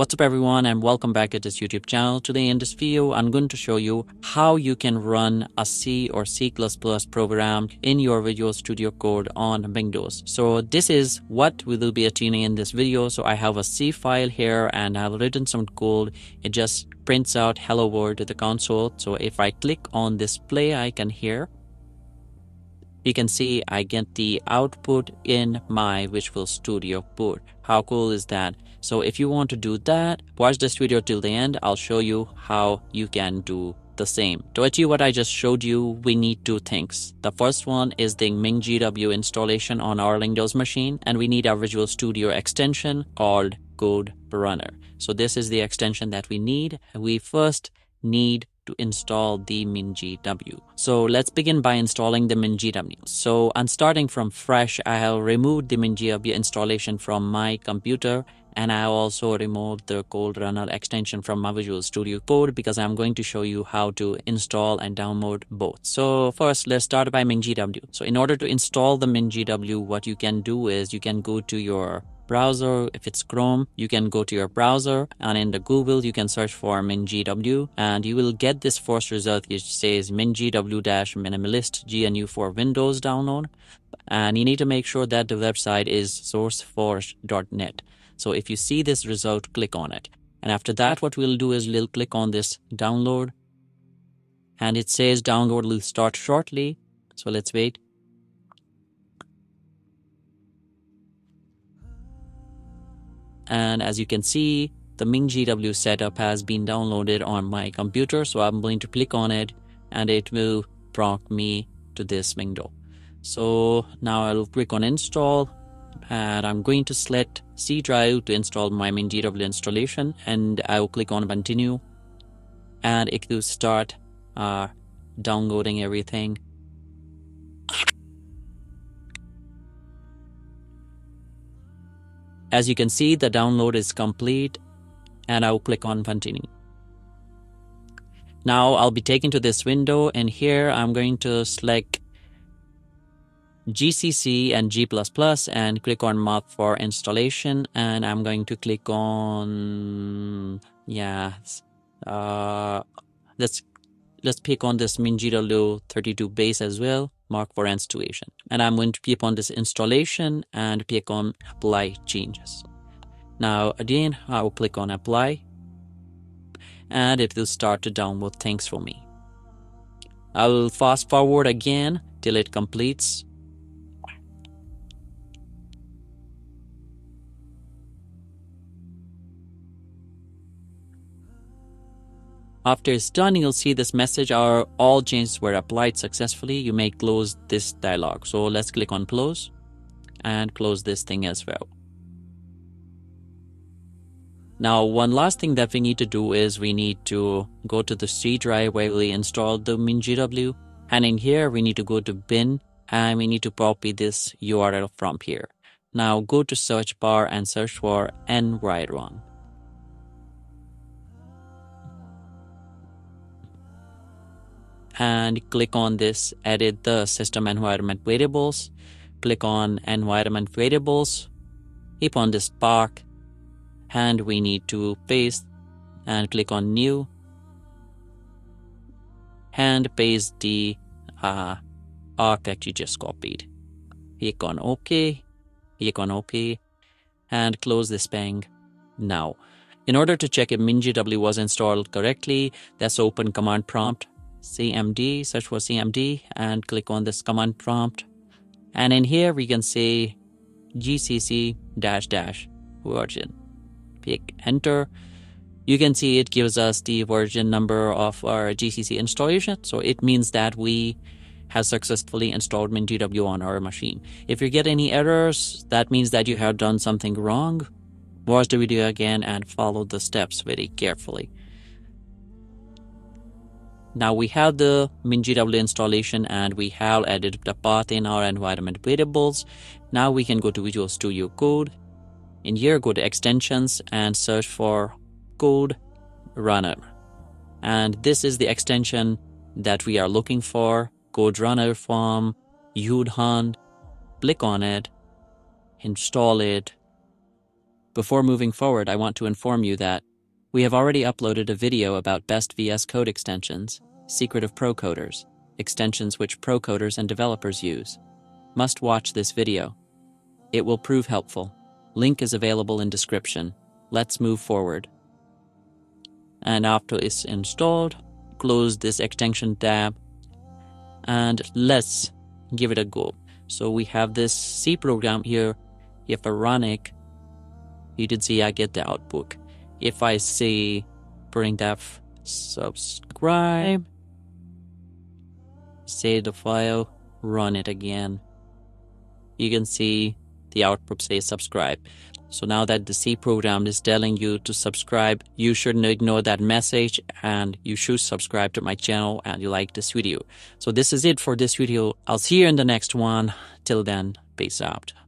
What's up everyone and welcome back to this YouTube channel. Today in this video I'm going to show you how you can run a C or C++ program in your Visual Studio Code on Windows. So this is what we will be achieving in this video. So I have a C file here and I've written some code. It just prints out hello world to the console. So if I click on this play icon here, you can see I get the output in my Visual Studio Code. How cool is that? So if you want to do that, watch this video till the end. I'll show you how you can do the same. To achieve what I just showed you, we need two things. The first one is the MinGW installation on our Windows machine, and we need our Visual Studio extension called Code Runner. So this is the extension that we need. We first need to install the MinGW. So let's begin by installing the MinGW. So I'm starting from fresh. I have removed the MinGW installation from my computer and I also removed the Code Runner extension from my Visual Studio Code because I'm going to show you how to install and download both. So first, let's start by MinGW. So in order to install the MinGW, what you can do is you can go to your browser. If it's Chrome, you can go to your browser and in the Google, you can search for MinGW and you will get this first result which says MinGW-minimalist GNU for Windows download. And you need to make sure that the website is sourceforge.net. So if you see this result, click on it. And after that, what we'll do is we'll click on this download and it says download will start shortly. So let's wait. And as you can see, the MinGW setup has been downloaded on my computer. So I'm going to click on it and it will prompt me to this window. So now I'll click on install and I'm going to select C drive to install my main MinGW installation and I will click on continue and it will start uh, downloading everything. As you can see, the download is complete and I will click on continue. Now I'll be taken to this window and here I'm going to select GCC and G++ and click on Mark for installation. And I'm going to click on yeah uh, let's let's pick on this MinGW 32 base as well mark for installation and I'm going to click on this installation and click on apply changes. Now again I will click on apply. And it will start to download. Things for me. I will fast forward again till it completes After it's done, you'll see this message are all changes were applied successfully. You may close this dialog. So let's click on close and close this thing as well. Now, one last thing that we need to do is we need to go to the C drive where we installed the MinGW. And in here, we need to go to bin and we need to copy this URL from here. Now go to search bar and search for environ. And click on this edit the system environment variables click on environment variables hit on this park and we need to paste and click on new and paste the uh, arc that you just copied. Click on ok click on ok and close this bang now. In order to check if MinGW was installed correctly, let's open command prompt cmd search for cmd and click on this command prompt and in here we can say gcc dash dash version pick enter you can see it gives us the version number of our gcc installation so it means that we have successfully installed MinGW on our machine. If you get any errors, that means that you have done something wrong. Watch the video again and follow the steps very carefully. Now we have the MinGW installation and we have added the path in our environment variables. Now we can go to Visual Studio Code. In here, go to extensions and search for Code Runner. And this is the extension that we are looking for. Code Runner from Hunt. Click on it, install it, Before moving forward, I want to inform you that we have already uploaded a video about best VS Code extensions, Secret of Pro Coders, extensions which pro coders and developers use. Must watch this video. It will prove helpful. Link is available in description. Let's move forward. And after it's installed, close this extension tab and let's give it a go. So we have this C program here. If I run it, you can see I get the output. If I see say printf subscribe, save the file, run it again, you can see the output says subscribe. So now that the C program is telling you to subscribe, you shouldn't ignore that message and you should subscribe to my channel and you like this video. So this is it for this video. I'll see you in the next one. Till then, peace out.